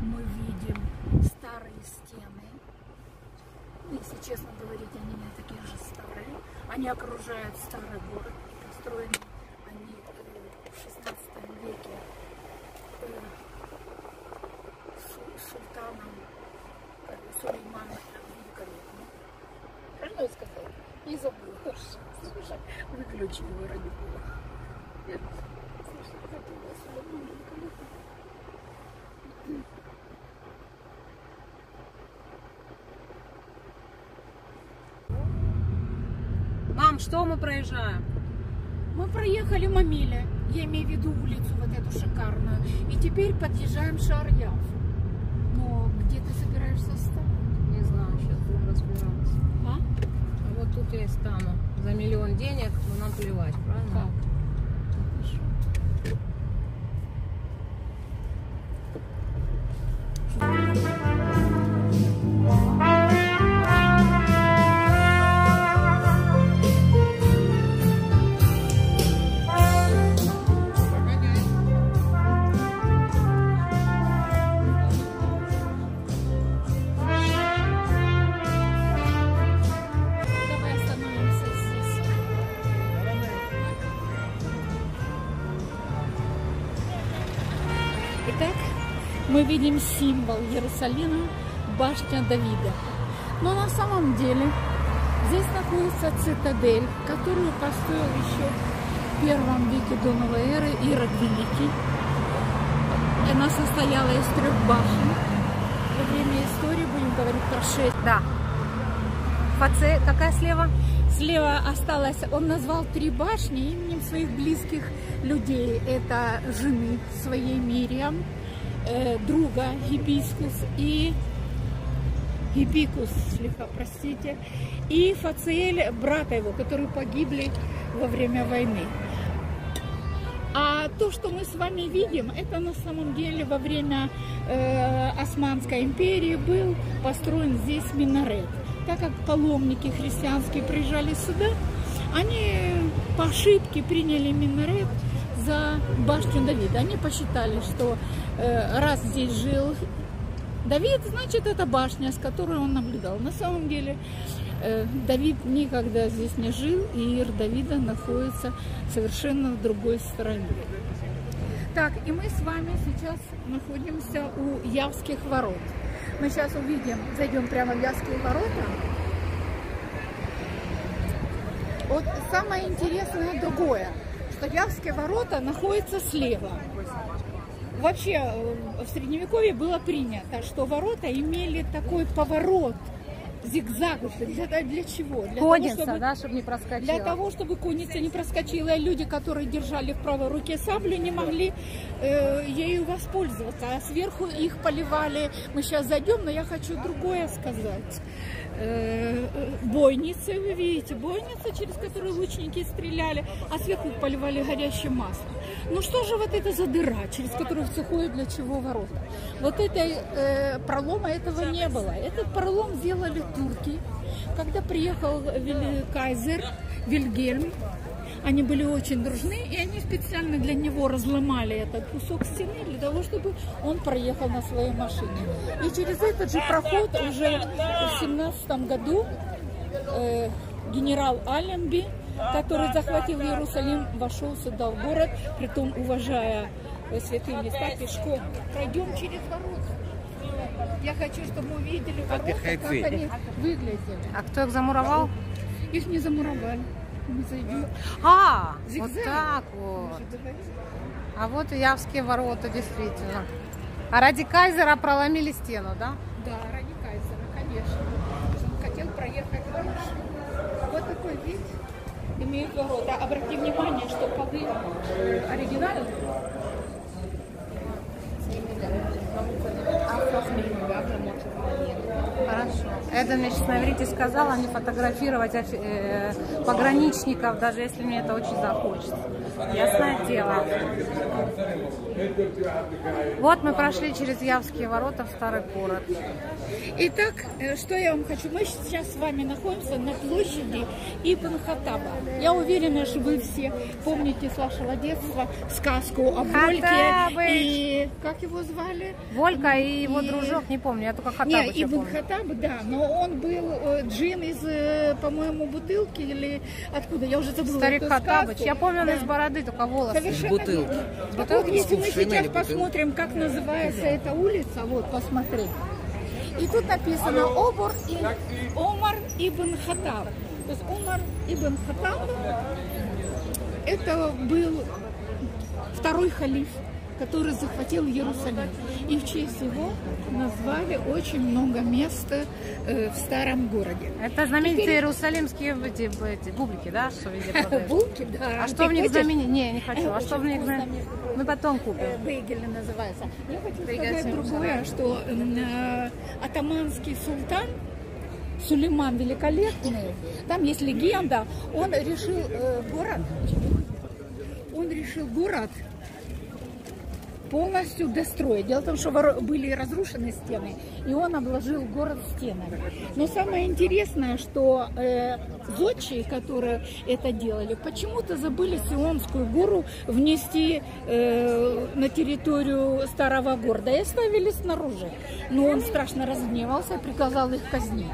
мы видим старые стены. Если честно говорить, они не такие же старые. Они окружают старый город. Построены они э, в 16 веке э, су- султаном Сулейманом Великолепным. Правильно я сказала? Не забыла. Слушай, выключи его ради бога. Слушай, забыла Что мы проезжаем? Мы проехали Мамиля, я имею в виду улицу вот эту шикарную, и теперь подъезжаем Шарьяв. Но где ты собираешься встать? Не знаю, сейчас будем разбираться. А? А вот тут я стану. За миллион денег, но нам плевать, правильно? Как? Хорошо. Видим символ Иерусалима, башня Давида. Но на самом деле здесь находится цитадель, которую построил еще в первом веке до новой эры Ирод Великий. Она состояла из трех башен. Во время истории будем говорить про шесть. Да. Фаце, какая слева? Слева осталось, он назвал три башни именем своих близких людей. Это жены своей Мириам, э, друга Гибискус и Гибикус, слегка, простите, и Фациэль, брата его, которые погибли во время войны. А то, что мы с вами видим, это на самом деле во время э, Османской империи был построен здесь минарет. Так как паломники христианские приезжали сюда, они по ошибке приняли минарет за башню Давида. Они посчитали, что э, раз здесь жил Давид, значит, это башня, с которой он наблюдал. На самом деле, э, Давид никогда здесь не жил, и Ир Давида находится совершенно в другой стороне. Так, и мы с вами сейчас находимся у Явских ворот. Мы сейчас увидим, зайдем прямо в Явские ворота. Вот самое интересное другое, что Явские ворота находятся слева. Вообще э, в Средневековье было принято, что ворота имели такой поворот, зигзаг. Для, для чего? Для того, Конница, чтобы- да, чтобы не проскочила. для того, чтобы конница не проскочила, и люди, которые держали в правой руке саблю, не могли э, ею воспользоваться. А сверху их поливали. Мы сейчас зайдем, но я хочу другое сказать. Э, э, бойницы, вы видите, бойницы, через которые лучники стреляли, а сверху их поливали горящим маслом. Ну что же вот это за дыра, через которую входят для чего ворота? Вот этой э, пролома этого не было. Этот пролом сделали турки. Когда приехал кайзер Вильгельм, они были очень дружны, и они специально для него разломали этот кусок стены для того, чтобы он проехал на своей машине. И через этот же проход уже в 17 году э, генерал Алемби, который захватил Иерусалим, вошел сюда в город, притом уважая э, святые места пешком. Пройдем через ворота. Я хочу, чтобы мы увидели ворота, как они выглядели. А кто их замуровал? Их не замуровали. Мы зайдем. А, Зигзаг. вот так вот. А вот и Явские ворота, действительно. А ради Кайзера проломили стену, да? Да, ради Кайзера, конечно. Он хотел проехать дальше. Вот такой вид имеют ворота. Обрати внимание, что полы оригинальные. Это мне сейчас на иврите сказала, не фотографировать э, пограничников, даже если мне это очень захочется. Ясное дело. Вот мы прошли через Явские ворота в старый город. Итак, э, что я вам хочу? Мы сейчас с вами находимся на площади Ибн Хаттаба. Я уверена, что вы все помните с вашего детства сказку о Вольке Хаттабыч. и... Как его звали? Волька и его И- дружок, не помню, я только Не, Хаттабыча Ибн помню. Хаттаб, да, но он был э, джин из, э, по-моему, бутылки или откуда, я уже забыла Старик Хаттабыч. Я помню, он Да. из бороды, только волосы. Совершенно бутылки. Так Бутылки вот, если мы сейчас посмотрим, как называется эта улица, вот, посмотри. И тут написано Обор и Омар ибн Хаттаб. То есть Омар ибн Хаттаб это был второй халиф, который захватил Иерусалим. И в честь его назвали очень много мест э, в старом городе. Это знаменитые иерусалимские эти, эти бублики, да, что везде продают? Булки, да. А что в них хочешь? знаменитые? Не, не хочу. А что в них знаменитые? Мы потом Э, купим. Бейгели называется. Я хочу Бейгель сказать другое, что э, атаманский султан Сулейман Великолепный, там есть легенда, он решил э, город, он решил город полностью достроить. Дело в том, что были разрушены стены, и он обложил город стенами. Но самое интересное, что э, зодчие, которые это делали, почему-то забыли Сионскую гору внести э, на территорию старого города и оставили снаружи. Но он страшно разгневался и приказал их казнить.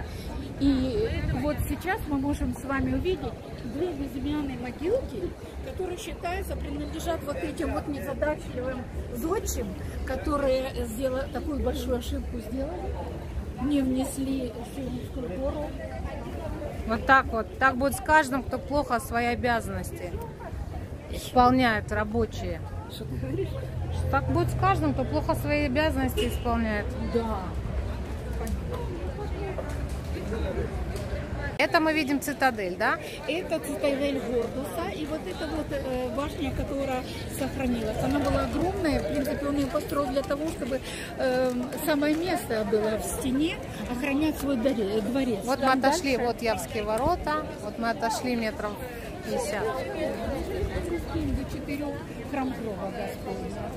И вот сейчас мы можем с вами увидеть две безымянные могилки, которые считаются принадлежат вот этим вот незадачливым зодчим, которые сделали такую большую ошибку сделали, не внесли Сионскую гору. Вот так вот. Так будет с каждым, кто плохо свои обязанности исполняет рабочие. Что ты говоришь? Так будет с каждым, кто плохо свои обязанности исполняет. Да. Это мы видим цитадель, да? Это цитадель Гордуса, и вот эта вот э, башня, которая сохранилась, она была огромная, в принципе, он ее построил для того, чтобы э, самое место было в стене охранять свой дворец. Вот мы Там отошли, дальше- вот Явские ворота, вот мы отошли метров 50. Успеем до четырех храм Гроба Господня.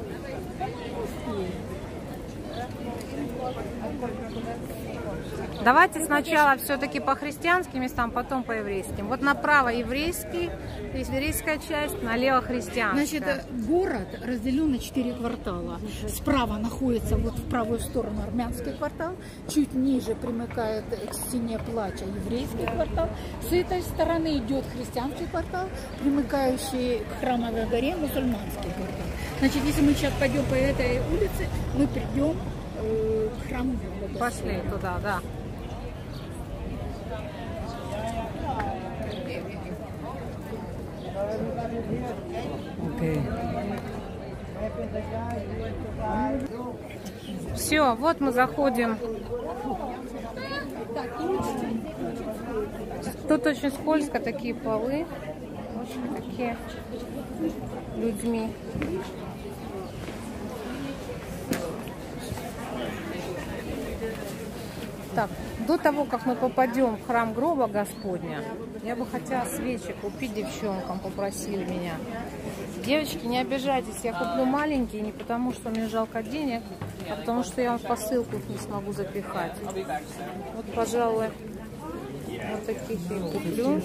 Давайте сначала все-таки по христианским местам, потом по еврейским. Вот направо еврейский, то есть еврейская часть, налево христианская. Значит, э, город разделен на четыре квартала. Справа находится вот в правую сторону армянский квартал, чуть ниже примыкает к стене плача еврейский квартал. С этой стороны идет христианский квартал, примыкающий к храмовой горе мусульманский квартал. Значит, если мы сейчас пойдем по этой улице, мы придем э, к храму. Пошли туда, да. Окей. Все, вот мы заходим. Тут очень скользко, такие полы. Очень такие людьми. Так, до того, как мы попадем в храм гроба Господня, я бы хотела свечи купить девчонкам, попросили меня. Девочки, не обижайтесь, я куплю маленькие не потому, что мне жалко денег, а потому что я посылку не смогу запихать. Вот, пожалуй, вот таких я куплю.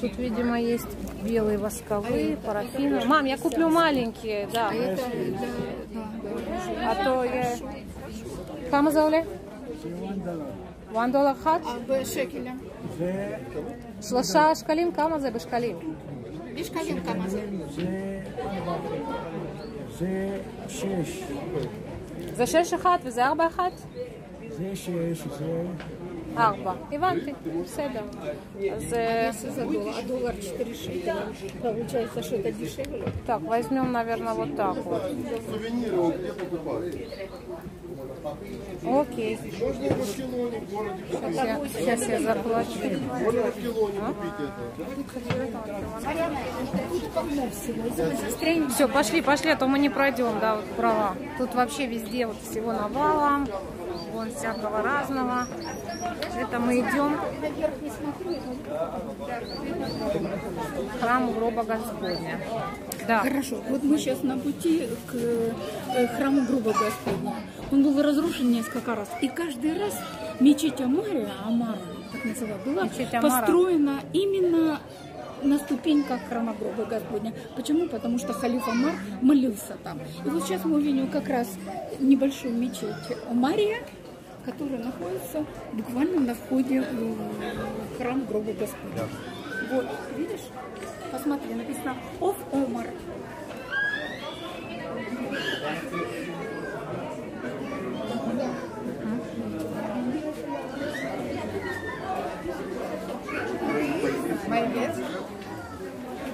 Тут, видимо, есть белые восковые, парафиновые. Мам, я куплю маленькие, да. a to je... כמה זה עולה? 1 דולר אחת? זה... שלושה שקלים? כמה זה בשקלים? בשקלים כמה זה? זה שש. זה שש אחת וזה ארבע אחת? זה שש, זה... ארבע. הבנתי, בסדר. אז אה, За доллар, а доллар 4 шекеля. Получается, что это дешевле. так, возьмем, наверное, вот так вот. Окей. Сейчас я, сейчас я заплачу. Все, пошли, пошли, а то мы не пройдем, да, вот права. Тут вообще везде вот всего навалом. Вон всякого разного. Это мы идем к храму гроба Господня. Да. Хорошо, вот мы сейчас на пути к э, храму Груба Господня. Он был разрушен несколько раз. И каждый раз мечеть Амария, Амара, так называют, была Мечеть Амара. построена именно на ступеньках храма Гроба Господня. Почему? Потому что халиф Амар молился там. И вот сейчас мы увидим как раз небольшую мечеть Мария, которая находится буквально на входе в храм Гроба Господня. Вот, видишь? Посмотри, написано «Оф Омар». Молодец.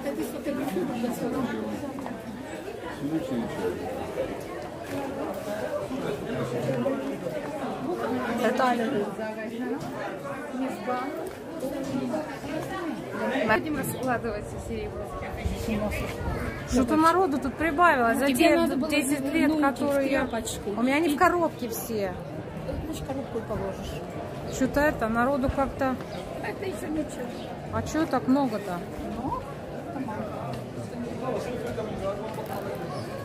Это ты сфотографировала отсюда? Будем раскладывать серебро. Что-то народу тут прибавилось за те надо было 10 ноги лет, которые я... У меня они в коробке все. Значит, коробку положишь. Что-то это, народу как-то... А что так много-то?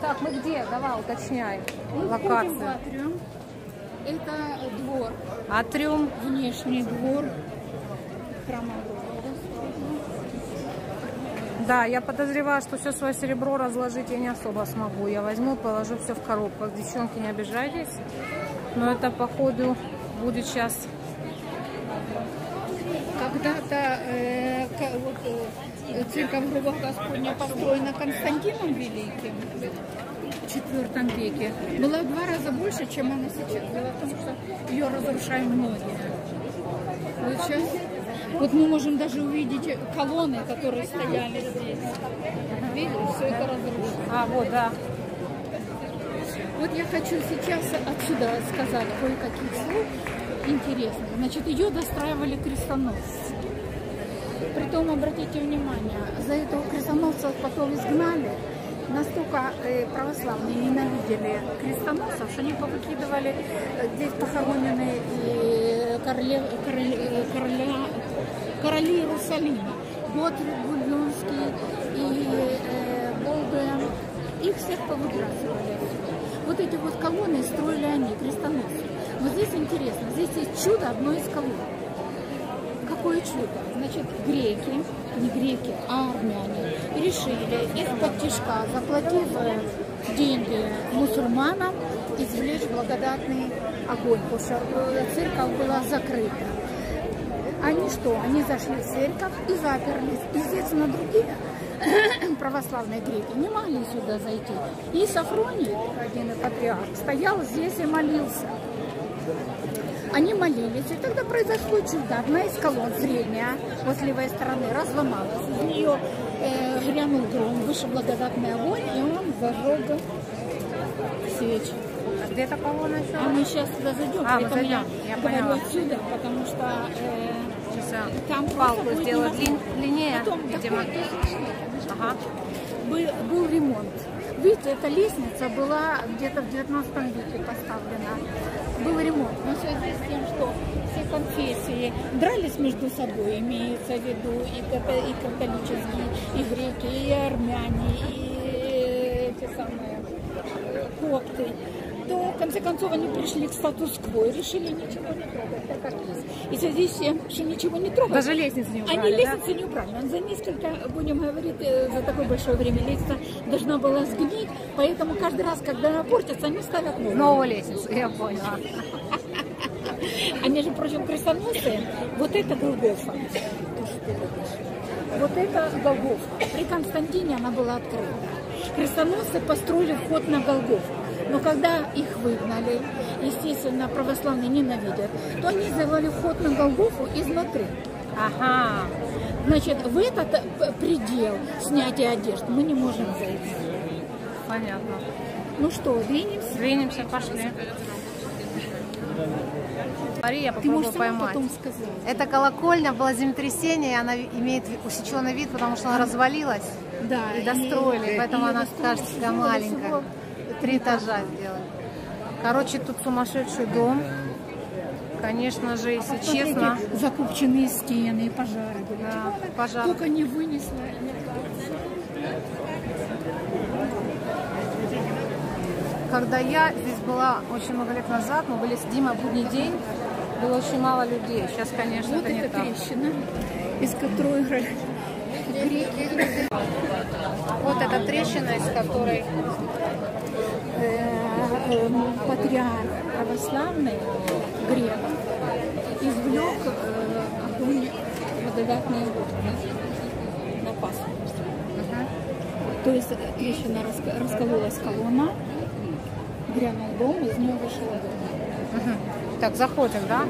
Так, мы где? Давай, уточняй. мы входим в Локация. атриум. Это двор, Атриум. внешний двор храма. Да, я подозреваю, что все свое серебро разложить я не особо смогу. Я возьму, положу все в коробках. Девчонки, не обижайтесь. Но это, походу, будет сейчас... Когда-то э, вот, э, церковь Гроба Господня построена Константином Великим в IV веке. Была в два раза больше, чем она сейчас. Дело в том, что ее разрушают многие. Вот сейчас вот мы можем даже увидеть колонны, которые стояли здесь. Видишь, все это разрушено. А, вот, да. Вот я хочу сейчас отсюда сказать кое-каких слов интересных. Значит, ее достраивали крестоносцы. Притом, обратите внимание, за этого крестоносцев потом изгнали. Настолько э, православные ненавидели крестоносцев, что они повыкидывали э, здесь похоронены и э, короля, короли Иерусалима. Готрид, Гульонский и э. Их всех повыбрасывали. Вот эти вот колонны строили они, крестоносцы. Но здесь интересно, здесь есть чудо одной из колонн. Какое чудо? Значит, греки, не греки, а армяне, решили из-под заплатив э, деньги мусульманам, извлечь благодатный огонь, потому что э, церковь была закрыта. Они что? Они зашли в церковь и заперлись. Естественно, другие православные греки не могли сюда зайти. И Сафроний, один патриарх, стоял здесь и молился. Они молились, и тогда произошло чудо. Одна из колонн, средняя, вот с левой стороны, разломалась. Из нее э, грянул гром, вышел благодатный огонь, и он зажег свечи. А где эта колонна еще? А мы сейчас туда зайдем, А, мы поэтому я, зайдем, я говорю отсюда, потому что э, Сейчас там палку длин- длиннее, Потом видимо. такой, Ага. был, был ремонт. Видите, эта лестница была где-то в 19 веке поставлена. Был ремонт. Но в связи с тем, что все конфессии дрались между собой, имеется в виду и, и католические, и греки, и армяне, и эти самые копты, в конце концов они пришли к статус-кво и решили ничего не трогать, так как есть. И в связи с тем, что ничего не трогать, Даже лестницу не убрали, они да? лестницу не убрали. Он за несколько, будем говорить, э, за такое большое время лестница должна была сгнить, поэтому каждый раз, когда она портится, они ставят новую. Новую лестницу, я поняла. А между прочим, крестоносцы, вот это Голгофа. Вот это Голгофа. При Константине она была открыта. Крестоносцы построили вход на Голгофу. Но когда их выгнали, естественно, православные ненавидят, то они сделали вход на Голгофу изнутри. Ага. Значит, в этот предел снятия одежды мы не можем зайти. Понятно. Ну что, двинемся? Двинемся, пошли. Смотри, я Ты попробую можешь сама поймать. потом сказать. Эта колокольня была землетрясение, и она имеет усеченный вид, потому что она развалилась Да, и достроили, поэтому и она кажется маленькая. Три этажа сделали. Короче, тут сумасшедший дом. Конечно же, если Посмотрите, честно, закупченные стены, пожары были. Да, пожар. Только не вынесла. когда я здесь была очень много лет назад, мы были с Димой будний день, было очень мало людей. Сейчас, конечно, Вот это не эта так. трещина, из которой греки Вот эта трещина, из которой патриарх православный грек извлек э, огонь воды на Пасху. То есть э, трещина раска- раскололась колонна, грянул дом, из нее вышел. Так, заходим, да?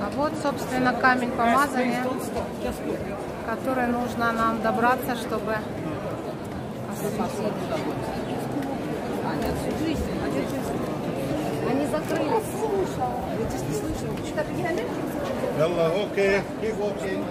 А вот, собственно, камень помазания, который нужно нам добраться, чтобы осветить. Они закрылись. Yalla, okay, keep walking.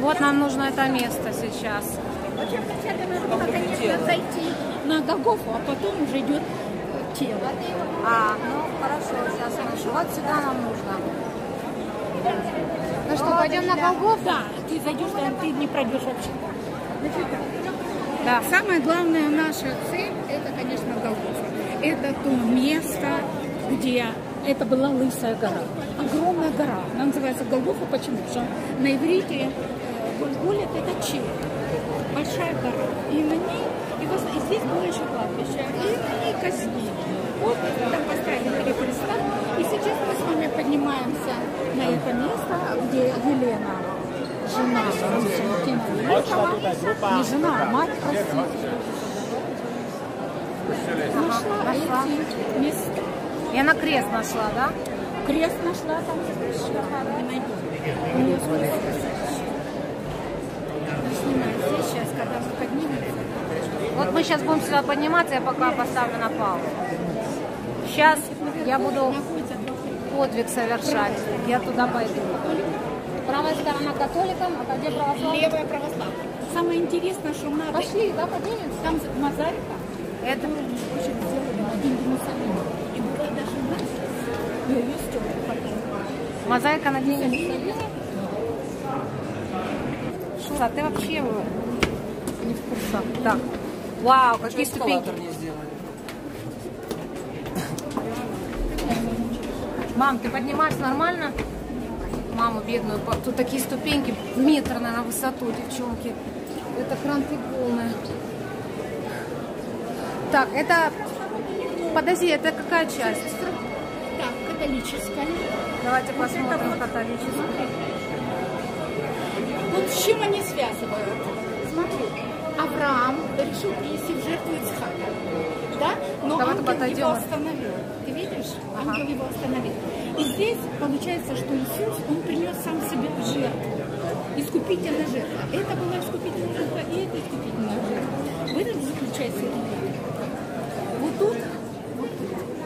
Вот нам нужно это место сейчас. Конечно, зайти на Голгофу, а потом уже идет тело. А, ну хорошо, сейчас хорошо. Вот сюда нам нужно. Ну что, пойдем на Голгофу? Да, ты зайдешь, там ты не пройдешь вообще. Значит так, Да. Самая главная наша цель, это, конечно, Голгофа. Это то место, где это была Лысая гора. Огромная гора. Она называется Голгофа. Почему? Потому что на иврите э, Гольголет это чей? Большая гора. И на ней, и, вот, и здесь было еще кладбище. И на ней казнили. Вот там поставили три креста. И сейчас мы с вами поднимаемся на это место, где Елена, жена Константина Великого, не жена, а мать, простите, нашла. эти места. Я на крест нашла, да? Крест нашла там, не найду. У нее скоро Снимаю здесь сейчас, когда мы поднимемся. Вот мы сейчас будем сюда подниматься, я пока поставлю на паузу. Сейчас я буду подвиг совершать. Я туда пойду. Правая сторона католикам, а где православные? Левая православная. Самое интересное, что надо... Пошли, да, поднимемся? Там мозаика, Это очень сделали на деньги Муссолини. И была даже надпись. Я ее стёгла мозаика на деньги. Шура, ты вообще не в курсах. Так. Вау, какие ступеньки. Мам, ты поднимаешься нормально? Маму бедную, тут такие ступеньки, метр, наверное, в высоту, девчонки. Это кранты полные. Так, это... Подожди, это какая часть? Католическая. Давайте посмотрим католическую. Вот с чем они связывают? Смотри, Авраам решил принести в жертву Ицхака. Да? Но Давай ангел отойдем. его остановил. Ты видишь? Ангел его остановил. И здесь получается, что Иисус, он принес сам себе в жертву. Искупительная жертва. Это была искупительная жертва, и это искупительная жертва. В этом заключается религия. Вот тут, вот тут,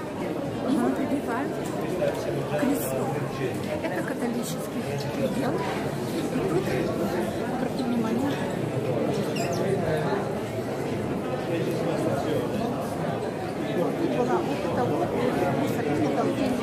его прибивают к кресту. Католический предел. И тут, обрати внимание, вот была вот эта вот там деньги